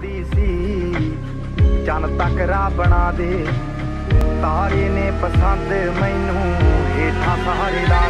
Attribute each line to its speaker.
Speaker 1: ਕਰਦੀ ਸੀ। ਚੰਨ ਤੱਕ ਰਾਹ ਬਣਾ ਦੇ। ਤਾਰੇ ਨੇ ਪਸੰਦ ਮੈਨੂੰ ਹੇਠਾਂ ਸਾਰੇ ਦਾ